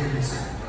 realizar.